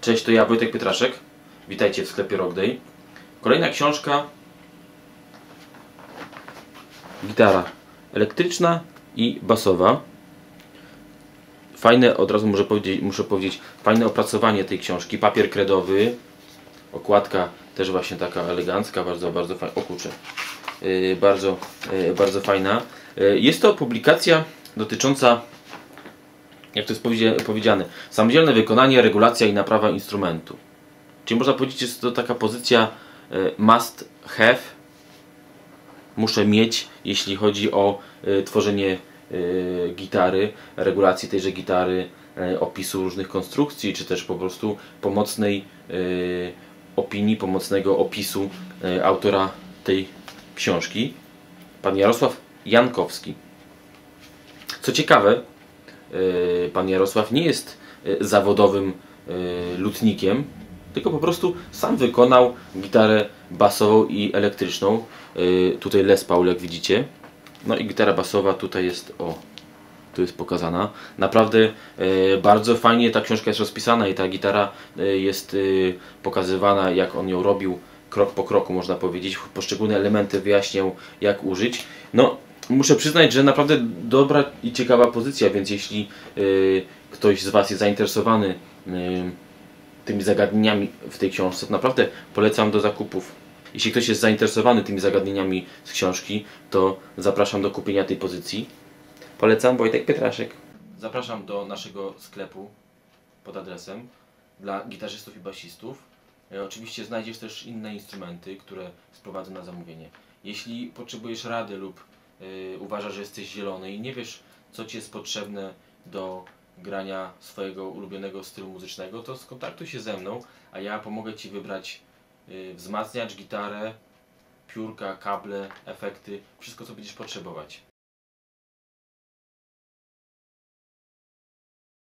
Cześć, to ja Wojtek Pietraszek. Witajcie w sklepie Rockday. Kolejna książka. Gitara elektryczna i basowa. Fajne, od razu muszę powiedzieć, muszę powiedzieć, fajne opracowanie tej książki. Papier kredowy. Okładka też właśnie taka elegancka, bardzo, bardzo fajna. O kurczę. Yy, bardzo, yy, bardzo fajna. Yy, jest to publikacja dotycząca jak to jest powiedzia- powiedziane, samodzielne wykonanie, regulacja i naprawa instrumentu. Czyli można powiedzieć, że jest to taka pozycja e, must have, muszę mieć, jeśli chodzi o e, tworzenie e, gitary, regulacji tejże gitary, opisu różnych konstrukcji, czy też po prostu pomocnej opinii, pomocnego opisu autora tej książki, pan Jarosław Jankowski. Co ciekawe, pan Jarosław nie jest e, zawodowym e, lutnikiem, tylko po prostu sam wykonał gitarę basową i elektryczną. E, Tutaj Les Paul, jak widzicie. No i gitara basowa tutaj jest, o, tu jest pokazana. Naprawdę e, bardzo fajnie ta książka jest rozpisana i ta gitara e, jest e, pokazywana, jak on ją robił, krok po kroku można powiedzieć. Poszczególne elementy wyjaśniał, jak użyć. No, muszę przyznać, że naprawdę dobra i ciekawa pozycja, więc jeśli y, ktoś z Was jest zainteresowany y, tymi zagadnieniami w tej książce, to naprawdę polecam do zakupów. Jeśli ktoś jest zainteresowany tymi zagadnieniami z książki, to zapraszam do kupienia tej pozycji. Polecam Wojtek Pietraszek. Zapraszam do naszego sklepu pod adresem dla gitarzystów i basistów. E, Oczywiście znajdziesz też inne instrumenty, które sprowadzę na zamówienie. Jeśli potrzebujesz rady lub uważasz, że jesteś zielony i nie wiesz, co Ci jest potrzebne do grania swojego ulubionego stylu muzycznego, to skontaktuj się ze mną, a ja pomogę Ci wybrać y, wzmacniacz, gitarę, piórka, kable, efekty, wszystko co będziesz potrzebować.